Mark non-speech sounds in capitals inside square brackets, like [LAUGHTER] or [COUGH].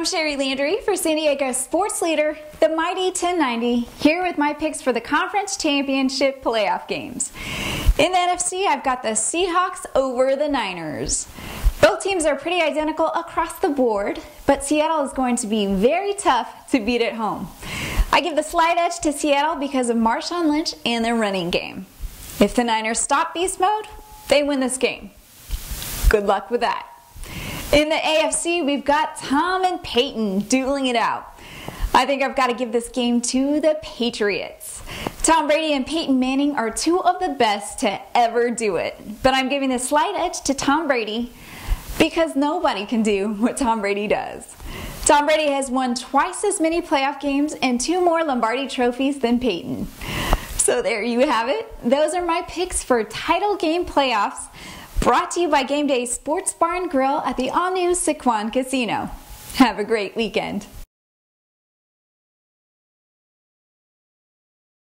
I'm Sherry Landry for San Diego Sports Leader, the Mighty 1090, here with my picks for the conference championship playoff games. In the NFC, I've got the Seahawks over the Niners. Both teams are pretty identical across the board, but Seattle is going to be very tough to beat at home. I give the slight edge to Seattle because of Marshawn Lynch and their running game. If the Niners stop beast mode, they win this game. Good luck with that. In the AFC, we've got Tom and Peyton dueling it out. I think I've got to give this game to the Patriots. Tom Brady and Peyton Manning are two of the best to ever do it, but I'm giving the slight edge to Tom Brady because nobody can do [LAUGHS] what Tom Brady does. Tom Brady has won twice as many playoff games and two more Lombardi trophies than Peyton. So there you have it. Those are my picks for title game playoffs. Brought to you by Game Day Sports Bar and Grill at the all new Sycuan Casino. Have a great weekend.